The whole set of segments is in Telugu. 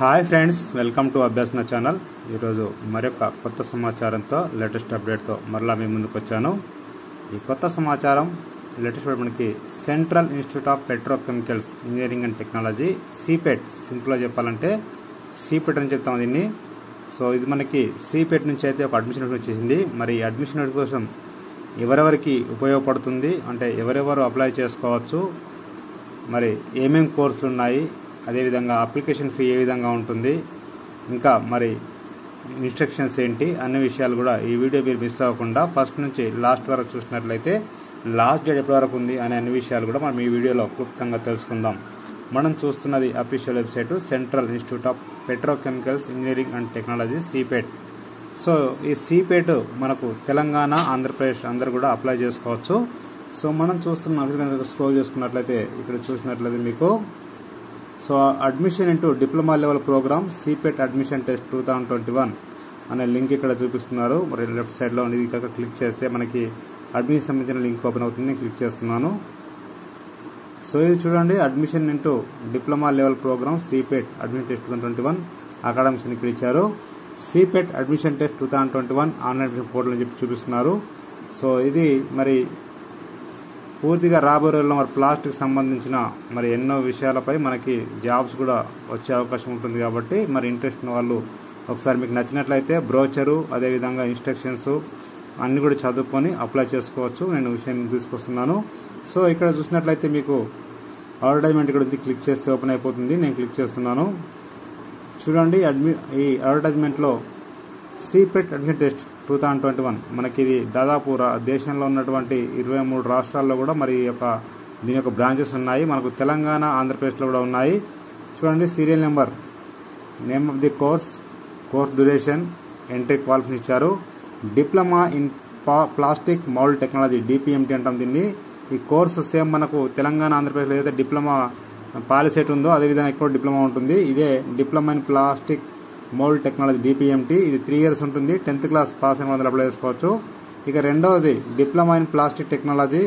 Hi friends welcome to Abhyasana channel ఈరోజు మరొక కొత్త సమాచారంతో లేటెస్ట్ అప్డేట్తో మరలా మీ ముందుకు వచ్చాను. ఈ కొత్త సమాచారం లేటెస్ట్ మనకి central institute of petrochemicals engineering and technology CIPET సింపుల్గా చెప్పాలంటే సిపెట్ అని చెప్తాం దీన్ని. సో ఇది మనకి సిపెట్ నుంచి అయితే ఒక అడ్మిషన్ వచ్చేసింది. మరి ఈ అడ్మిషన్ కోసం ఎవరెవరికి ఉపయోగపడుతుంది? అంటే ఎవరెవరు అప్లై చేసుకోవచ్చు? మరి ఏమేం కోర్సులు ఉన్నాయి? అదేవిధంగా అప్లికేషన్ ఫీ ఏ విధంగా ఉంటుంది ఇంకా మరి ఇన్స్ట్రక్షన్స్ ఏంటి అన్ని విషయాలు కూడా ఈ వీడియో మీరు మిస్ అవ్వకుండా ఫస్ట్ నుంచి లాస్ట్ వరకు చూసినట్లయితే లాస్ట్ డేట్ ఎప్పటి వరకు ఉంది అనే అన్ని విషయాలు కూడా మనం ఈ వీడియోలో క్లుప్తంగా తెలుసుకుందాం. మనం చూస్తున్నది official website central institute of petrochemicals engineering and technology CIPET so ఈ సిపేట్ మనకు తెలంగాణ ఆంధ్రప్రదేశ్ అందరు కూడా అప్లై చేసుకోవచ్చు. సో మనం చూస్తున్న కనుక స్క్రోల్ చేసుకున్నట్లయితే ఇక్కడ చూసినట్లయితే మీకు so admission into diploma level program CIPET admission test two thousand twenty one అనే లింక్ ఇక్కడ చూపిస్తున్నారు. మరి లెఫ్ట్ సైడ్లో ఇది ఇక్కడ క్లిక్ చేస్తే మనకి అడ్మిషన్ సంబంధించిన లింక్ ఓపెన్ అవుతుంది నేను క్లిక్ చేస్తున్నాను. సో ఇది చూడండి admission into diploma level program CIPET admission test two thousand twenty one academics ఇక్కడ ఇచ్చారు. CIPET admission test two thousand twenty one online portal అని చెప్పి చూపిస్తున్నారు. సో ఇది మరి పూర్తిగా రాబోయే రోజుల్లో మరి ప్లాస్టిక్ సంబంధించిన మరి ఎన్నో విషయాలపై మనకి జాబ్స్ కూడా వచ్చే అవకాశం ఉంటుంది కాబట్టి మరి ఇంట్రెస్ట్ ఉన్న వాళ్ళు ఒకసారి మీకు నచ్చినట్లయితే బ్రోచరు అదేవిధంగా ఇన్స్ట్రక్షన్స్ అన్ని కూడా చదువుకొని అప్లై చేసుకోవచ్చు. నేను విషయం తీసుకొస్తున్నాను. సో ఇక్కడ చూసినట్లయితే మీకు అడ్వర్టైజ్మెంట్ ఇక్కడ ఉంది. క్లిక్ చేస్తే ఓపెన్ అయిపోతుంది. నేను క్లిక్ చేస్తున్నాను. చూడండి అడ్మి ఈ అడ్వర్టైజ్మెంట్లో CIPET admission test two thousand twenty one. మనకి ఇది దాదాపు దేశంలో ఉన్నటువంటి ఇరవై మూడు రాష్ట్రాల్లో కూడా మరి యొక్క దీని యొక్క బ్రాంచెస్ ఉన్నాయి. మనకు తెలంగాణ ఆంధ్రప్రదేశ్లో కూడా ఉన్నాయి. చూడండి serial number. Name of the course course duration entry qualification ఇచ్చారు. Diploma in plastic mould technology DPMT అంటాం దీన్ని. ఈ కోర్సు సేమ్ మనకు తెలంగాణ ఆంధ్రప్రదేశ్లో ఏదైతే డిప్లొమా పాలిసెట్ ఉందో అదేవిధంగా ఎక్కువ డిప్లొమా ఉంటుంది. ఇదే diploma in plastic mould technology DPMT ఇది త్రీ ఇయర్స్ ఉంటుంది. టెన్త్ క్లాస్ పాస్ అయిన వాళ్ళు అప్లై చేసుకోవచ్చు. ఇక రెండవది diploma in plastic technology.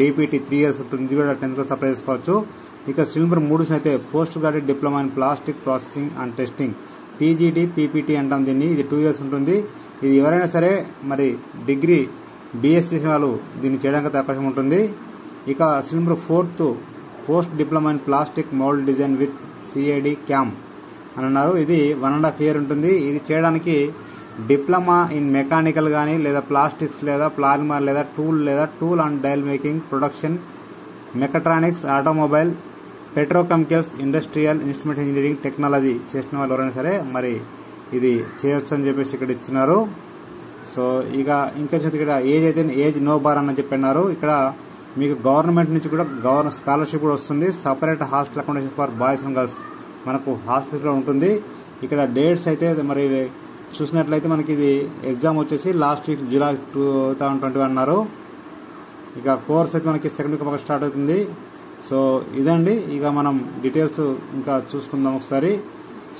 DPT three years ఉంటుంది కూడా టెన్త్ క్లాస్ అప్లై చేసుకోవచ్చు. ఇక సిలిండర్ మూడు అయితే post graduate diploma in plastic processing and testing. PGT PPT అంటాం దీన్ని. ఇది టూ ఇయర్స్ ఉంటుంది. ఇది ఎవరైనా సరే మరి డిగ్రీ బీఎస్ చేసిన వాళ్ళు దీన్ని చేయడానికి అవకాశం ఉంటుంది. ఇక cylinder fourth post diploma in plastic mould design with CID camp అని అన్నారు ఇది వన్ అండ్ హాఫ్ ఇయర్ ఉంటుంది. ఇది చేయడానికి డిప్లొమా ఇన్ మెకానికల్ కానీ లేదా ప్లాస్టిక్స్ లేదా ప్లానిమర్ లేదా టూల్ లేదా tool and die making production mechatronics automobile petrochemicals industrial instrument engineering technology చేసిన వాళ్ళు ఎవరైనా సరే మరి ఇది చేయొచ్చు అని చెప్పేసి ఇక్కడ ఇచ్చినారు. సో ఇక ఇంకా ఇక్కడ ఏజ్ అయితే ఏజ్ నో బార్ అని చెప్పన్నారు ఇక్కడ మీకు గవర్నమెంట్ నుంచి కూడా గవర్న స్కాలర్షిప్ కూడా వస్తుంది. Separate hostel accommodation for boys and girls. మనకు హాస్పిటల్లో ఉంటుంది. ఇక్కడ డేట్స్ అయితే మరి చూసినట్లయితే మనకి ఇది ఎగ్జామ్ వచ్చేసి last week July two thousand twenty one అన్నారు. ఇక కోర్స్ అయితే మనకి సెకండ్ వీక్ స్టార్ట్ అవుతుంది. సో ఇదండి. ఇక మనం డీటెయిల్స్ ఇంకా చూసుకుందాం ఒకసారి.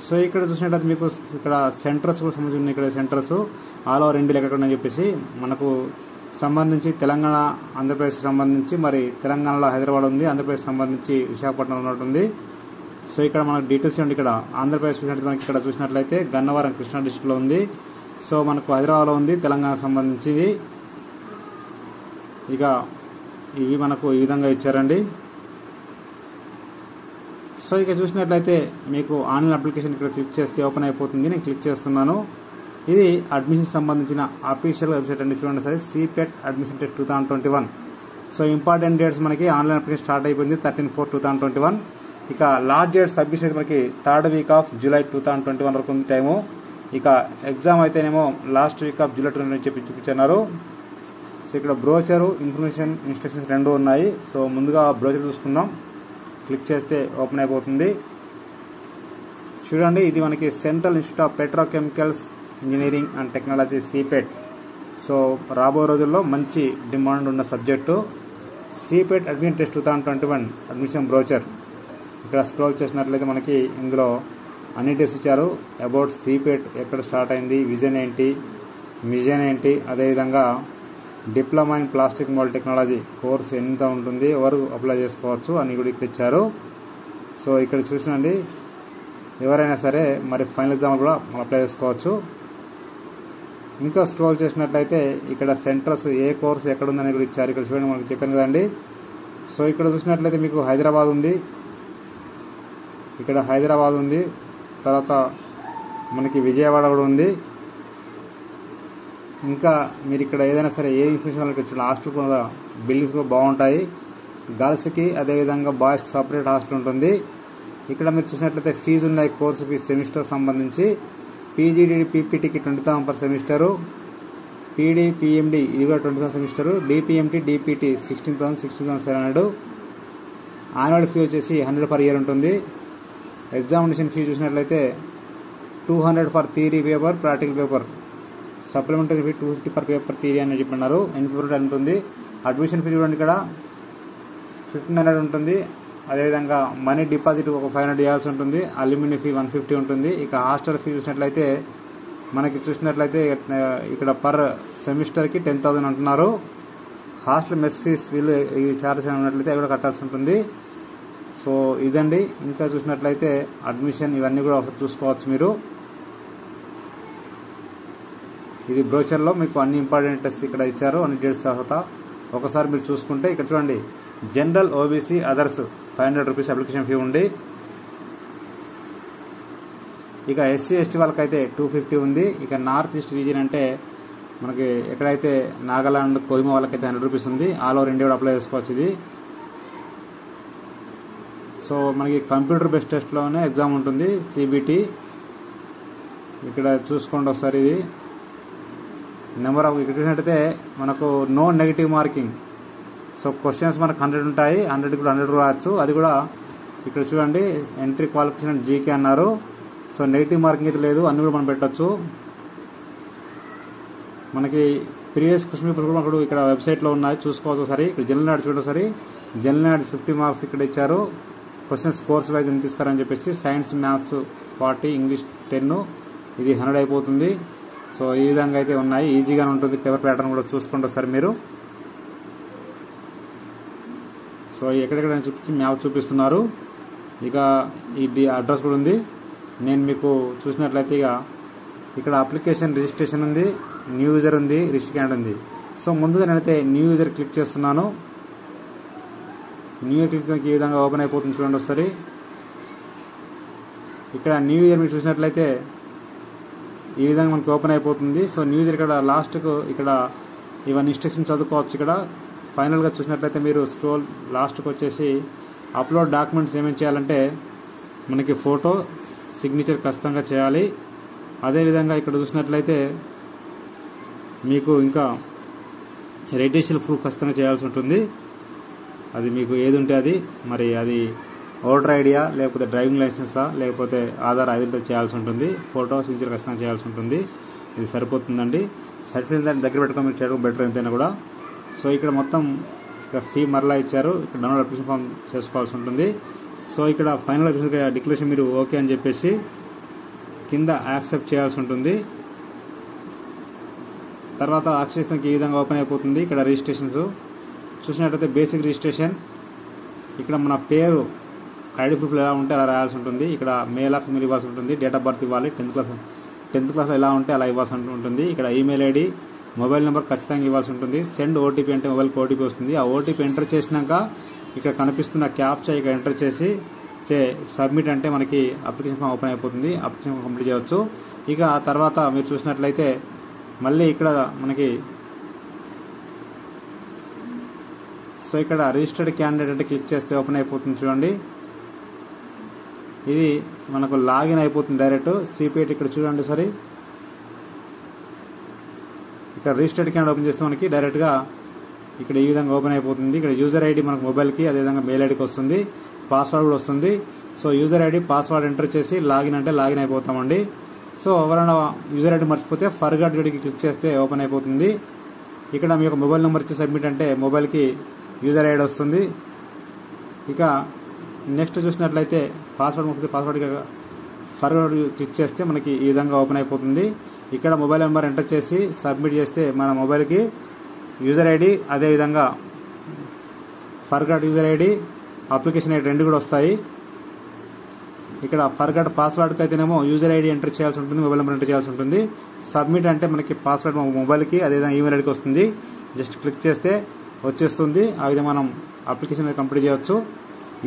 సో ఇక్కడ చూసినట్లయితే మీకు ఇక్కడ సెంటర్స్ కూడా సంబంధించిన ఇక్కడ సెంటర్స్ ఆల్ ఓవర్ ఇండియా ఎక్కడ ఉన్నాయని చెప్పేసి మనకు సంబంధించి తెలంగాణ ఆంధ్రప్రదేశ్కి సంబంధించి మరి తెలంగాణలో హైదరాబాద్ ఉంది. ఆంధ్రప్రదేశ్ సంబంధించి విశాఖపట్నం ఉన్నట్టుంది సో ఇక్కడ మనకు డీటెయిల్స్ ఉంది ఇక్కడ ఆంధ్రప్రదేశ్ చూసినట్టు మనకి ఇక్కడ చూసినట్లయితే గన్నవరం కృష్ణా డిస్టిక్లో ఉంది. సో మనకు హైదరాబాద్లో ఉంది తెలంగాణ సంబంధించి ఇక ఇవి మనకు ఈ విధంగా ఇచ్చారండి. సో ఇక చూసినట్లయితే మీకు ఆన్లైన్ అప్లికేషన్ ఇక్కడ క్లిక్ చేస్తే ఓపెన్ అయిపోతుంది. నేను క్లిక్ చేస్తున్నాను. ఇది అడ్మిషన్ సంబంధించిన అఫీషియల్ వెబ్సైట్ అండి. చూడండి సరే CIPET admission test two thousand twenty one so important dates మనకి ఆన్లైన్ అప్లికేషన్ స్టార్ట్ అయిపోయింది thirteen four two thousand twenty one ఇక లాస్ట్ డేట్ సబ్మిషన్ అయితే మనకి third week of July two thousand twenty one వరకు ఉంది టైము. ఇక ఎగ్జామ్ అయితేనేమో last week of July twenty చెప్పి చూపించారు సో ఇక్కడ బ్రోచరు ఇన్ఫర్మేషన్ ఇన్స్ట్రక్షన్స్ రెండు ఉన్నాయి. సో ముందుగా బ్రోచర్ చూసుకుందాం. క్లిక్ చేస్తే ఓపెన్ అయిపోతుంది. చూడండి ఇది మనకి central institute of petrochemicals engineering and technology CIPET so రాబో రోజుల్లో మంచి డిమాండ్ ఉన్న subject CIPET admission test two thousand twenty one admission brochure ఇక్కడ స్క్రోల్ చేసినట్లయితే మనకి ఇందులో అన్ని డేస్ ఇచ్చారు. అబౌట్ సిపెట్ ఎక్కడ స్టార్ట్ అయింది విజన్ ఏంటి మిజన్ ఏంటి అదేవిధంగా diploma in plastic mould technology course ఎంత ఉంటుంది ఎవరు అప్లై చేసుకోవచ్చు అని కూడా ఇక్కడ ఇచ్చారు. సో ఇక్కడ చూసినండి ఎవరైనా సరే మరి ఫైనల్ ఎగ్జామ్ కూడా మనం అప్లై చేసుకోవచ్చు. ఇంకా స్క్రోల్ చేసినట్లయితే ఇక్కడ సెంటర్స్ ఏ కోర్స్ ఎక్కడ ఉందని కూడా ఇచ్చారు. ఇక్కడ చూడండి మనకు చెప్పాను కదండి. సో ఇక్కడ చూసినట్లయితే మీకు హైదరాబాద్ ఉంది. ఇక్కడ హైదరాబాద్ ఉంది. తర్వాత మనకి విజయవాడ కూడా ఉంది. ఇంకా మీరు ఇక్కడ ఏదైనా సరే ఏ ఇన్ఫర్మేషన్ వాళ్ళకి ఇక్కడ హాస్టల్ కూడా బిల్డింగ్స్ కూడా బాగుంటాయి. గర్ల్స్కి అదేవిధంగా బాయ్స్కి సపరేట్ హాస్టల్ ఉంటుంది. ఇక్కడ మీరు చూసినట్లయితే ఫీజు ఉన్నాయి కోర్సు ఫీజు సెమిస్టర్ సంబంధించి. PGD పీపీటీకి twenty thousand per semester PD PMD ఇది కూడా twenty thousand semester DPMT DPT sixteen thousand sixteen thousand seven hundred annual fee వచ్చేసి హండ్రెడ్ పర్ ఇయర్ ఉంటుంది. ఎగ్జామినేషన్ ఫీ చూసినట్లయితే two hundred for theory paper practical paper supplementary fee two fifty per paper theory అని చెప్పినారు. ఎన్ని ఉంటుంది. అడ్మిషన్ ఫీ చూడండి ఇక్కడ. ఫిఫ్టీన్ హండ్రెడ్ ఉంటుంది. అదేవిధంగా మనీ డిపాజిట్ ఒక ఫైవ్ హండ్రెడ్ ఇవ్వాల్సి ఉంటుంది. అల్యూమినియం ఫీ వన్ ఫిఫ్టీ ఉంటుంది. ఇక హాస్టల్ ఫీ చూసినట్లయితే మనకి చూసినట్లయితే ఇక్కడ పర్ సెమిస్టర్కి టెన్ థౌసండ్ అంటున్నారు. హాస్టల్ మెస్ ఫీస్ వీళ్ళు ఈ చార్జ్ ఉన్నట్లయితే అవి కూడా కట్టాల్సి ఉంటుంది. సో ఇదండి. ఇంకా చూసినట్లయితే అడ్మిషన్ ఇవన్నీ కూడా ఒకసారి చూసుకోవచ్చు మీరు. ఇది బ్రోచర్లో మీకు అన్ని ఇంపార్టెంట్ టెస్ట్ ఇక్కడ ఇచ్చారు అన్ని డేట్స్ తర్వాత. ఒకసారి మీరు చూసుకుంటే ఇక్కడ చూడండి. General OBC others five hundred rupees application fee ఉంది. ఇక ఎస్సీ ఎస్టీ వాళ్ళకైతే టూ ఫిఫ్టీ ఉంది. ఇక నార్త్ ఈస్ట్ రీజియన్ అంటే మనకి ఎక్కడైతే నాగాలాండ్ కోహిమా వాళ్ళకైతే హండ్రెడ్ రూపీస్ ఉంది. ఆల్ ఓవర్ ఇండియా కూడా అప్లై చేసుకోవచ్చు ఇది. సో మనకి కంప్యూటర్ బేస్డ్ టెస్ట్లోనే ఎగ్జామ్ ఉంటుంది సిబిటి ఇక్కడ చూసుకోండి ఒకసారి ఇది. నెంబర్ ఆఫ్ ఇక్కడ చూసినట్టయితే మనకు no negative marking so questions మనకు హండ్రెడ్ ఉంటాయి హండ్రెడ్ కూడా హండ్రెడ్ రావచ్చు. అది కూడా ఇక్కడ చూడండి ఎంట్రీ క్వాలిఫికేషన్ జీకే అన్నారు. సో నెగిటివ్ మార్కింగ్ అయితే లేదు అన్ని కూడా మనం పెట్టొచ్చు. మనకి ప్రీవియస్ క్వశ్చన్ పేపర్ కూడా ఇక్కడ వెబ్సైట్లో ఉన్నాయి చూసుకోవచ్చు ఒకసారి. ఇక్కడ జనరల్ నాడు చూడండి ఒకసారి. జనరల్ నాడు ఫిఫ్టీ మార్క్స్ ఇక్కడ ఇచ్చారు. క్వశ్చన్స్ కోర్స్ వైజ్ ఎంత ఇస్తారని చెప్పేసి science maths forty English ten. ఇది హండ్రెడ్ అయిపోతుంది. సో ఈ విధంగా అయితే ఉన్నాయి. ఈజీగానే ఉంటుంది. పేపర్ ప్యాటర్న్ కూడా చూసుకుంటారు సార్ మీరు. సో ఎక్కడెక్కడ చూపించి మ్యాప్ చూపిస్తున్నారు. ఇక ఈ డి- అడ్రస్ కూడా ఉంది. నేను మీకు చూసినట్లయితే ఇక ఇక్కడ అప్లికేషన్ రిజిస్ట్రేషన్ ఉంది న్యూ యూజర్ ఉంది రిజిస్టర్ ఉంది. సో ముందుగా నేనైతే న్యూ యూజర్ క్లిక్ చేస్తున్నాను. న్యూ ఇయర్ క్లిక్ ఈ విధంగా ఓపెన్ అయిపోతుంది చూడండి ఒకసారి. ఇక్కడ న్యూ ఇయర్ మీరు చూసినట్లయితే ఈ విధంగా మనకు ఓపెన్ అయిపోతుంది. సో న్యూ ఇయర్ ఇక్కడ లాస్ట్కు ఇక్కడ ఇవన్నీ ఇన్స్ట్రక్షన్ చదువుకోవచ్చు ఇక్కడ. ఫైనల్గా చూసినట్లయితే మీరు స్క్రోల్ లాస్ట్కి వచ్చేసి అప్లోడ్ డాక్యుమెంట్స్ ఏమేమి చేయాలంటే మనకి ఫోటో సిగ్నేచర్ ఖచ్చితంగా చేయాలి. అదేవిధంగా ఇక్కడ చూసినట్లయితే మీకు ఇంకా రెడిషియల్ ప్రూఫ్ ఖచ్చితంగా చేయాల్సి ఉంటుంది. అది మీకు ఏది ఉంటే అది మరి అది ఓటర్ ఐడియా లేకపోతే డ్రైవింగ్ లైసెన్సా లేకపోతే ఆధార్ ఐడెంటిఫై చేయాల్సి ఉంటుంది ఫోటో సిగ్నేచర్ ఖచ్చితంగా చేయాల్సి ఉంటుంది. ఇది సరిపోతుందండి. సర్టిఫికేట్ దగ్గర పెట్టుకొని మీరు చేయడం బెటర్ ఎంతైనా కూడా. సో ఇక్కడ మొత్తం ఇక్కడ ఫీ మరలా ఇచ్చారు. ఇక్కడ డౌన్లోడ్ అప్లికేషన్ ఫామ్ చేసుకోవాల్సి ఉంటుంది. సో ఇక్కడ ఫైనల్ డిక్లరేషన్ మీరు ఓకే అని చెప్పేసి కింద యాక్సెప్ట్ చేయాల్సి ఉంటుంది. తర్వాత యాక్సెస్కి ఈ విధంగా ఓపెన్ అయిపోతుంది. ఇక్కడ రిజిస్ట్రేషన్స్ చూసినట్లయితే బేసిక్ రిజిస్ట్రేషన్ ఇక్కడ మన పేరు ఐడి ప్రూఫ్లో ఎలా ఉంటే అలా రాయాల్సి ఉంటుంది. ఇక్కడ మేల్ ఆఫ్ ఫిమేల్ ఇవ్వాల్సి ఉంటుంది. డేట్ ఆఫ్ బర్త్ ఇవ్వాలి. టెన్త్ క్లాస్ టెన్త్ క్లాస్లో ఎలా ఉంటే అలా ఇవ్వాల్సి ఉంటుంది. ఇక్కడ ఈమెయిల్ ఐడి మొబైల్ నెంబర్ ఖచ్చితంగా ఇవ్వాల్సి ఉంటుంది. సెండ్ ఓటీపీ అంటే మొబైల్కి ఓటీపీ వస్తుంది. ఆ ఓటీపీ ఎంటర్ చేసినాక ఇక్కడ కనిపిస్తున్న క్యాప్చా ఇక్కడ ఎంటర్ చేసి చే సబ్మిట్ అంటే మనకి అప్లికేషన్ ఫామ్ ఓపెన్ అయిపోతుంది. అప్లికేషన్ ఫామ్ కంప్లీట్ చేయవచ్చు. ఇక ఆ తర్వాత మీరు చూసినట్లయితే మళ్ళీ ఇక్కడ మనకి సో ఇక్కడ రిజిస్టర్డ్ క్యాండిడేట్ అంటే క్లిక్ చేస్తే ఓపెన్ అయిపోతుంది చూడండి. ఇది మనకు లాగిన్ అయిపోతుంది డైరెక్ట్ సిపిఐటి ఇక్కడ చూడండి సరే ఇక్కడ రిజిస్టర్డ్ క్యాండిడేట్ ఓపెన్ చేస్తే మనకి డైరెక్ట్గా ఇక్కడ ఈ విధంగా ఓపెన్ అయిపోతుంది. ఇక్కడ యూజర్ ఐడి మనకు మొబైల్కి అదేవిధంగా మెయిల్ ఐడికి వస్తుంది. పాస్వర్డ్ కూడా వస్తుంది. So user ID password enter చేసి లాగిన్ అంటే లాగిన్ అయిపోతామండి. సో ఎవరైనా యూజర్ ఐడి మర్చిపోతే ఫర్గట్ వీడికి క్లిక్ చేస్తే ఓపెన్ అయిపోతుంది. ఇక్కడ మీ యొక్క మొబైల్ నెంబర్ ఇచ్చి సబ్మిట్ అంటే మొబైల్కి యూజర్ ఐడి వస్తుంది. ఇక నెక్స్ట్ చూసినట్లయితే పాస్వర్డ్ మొక్కితే పాస్వర్డ్ ఫర్వర్డ్ క్లిక్ చేస్తే మనకి ఈ విధంగా ఓపెన్ అయిపోతుంది. ఇక్కడ మొబైల్ నెంబర్ ఎంటర్ చేసి సబ్మిట్ చేస్తే మన మొబైల్కి యూజర్ ఐడి అదేవిధంగా forgot user ID application ID రెండు కూడా వస్తాయి. ఇక్కడ ఫర్గట్ పాస్వర్డ్కి అయితేనేమో యూజర్ ఐడి ఎంటర్ చేయాల్సి ఉంటుంది మొబైల్ నెంబర్ ఎంటర్ చేయాల్సి ఉంటుంది. సబ్మిట్ అంటే మనకి పాస్వర్డ్ మొబైల్కి అదేవిధంగా ఈమెయిల్ ఐడికి వస్తుంది. జస్ట్ క్లిక్ చేస్తే వచ్చేస్తుంది. ఆ విధంగా మనం అప్లికేషన్ కంప్లీట్ చేయవచ్చు.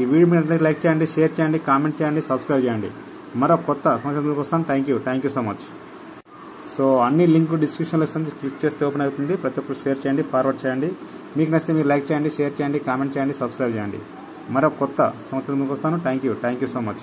ఈ వీడియో మీరు లైక్ చేయండి షేర్ చేయండి కామెంట్ చేయండి సబ్స్క్రైబ్ చేయండి. మరో కొత్త సమాచారం వస్తాను thank you thank you so much so అన్ని లింక్ డిస్క్రిప్షన్లో ఇస్తుంది క్లిక్ చేస్తే ఓపెన్ అవుతుంది. ప్రతి ఒక్కరు షేర్ చేయండి ఫార్వర్డ్ చేయండి. మీకు నచ్చితే మీరు లైక్ చేయండి షేర్ చేయండి కామెంట్ చేయండి సబ్స్క్రైబ్ చేయండి. మరో కొత్త సంవత్సరం వస్తాను. Thank you thank you so much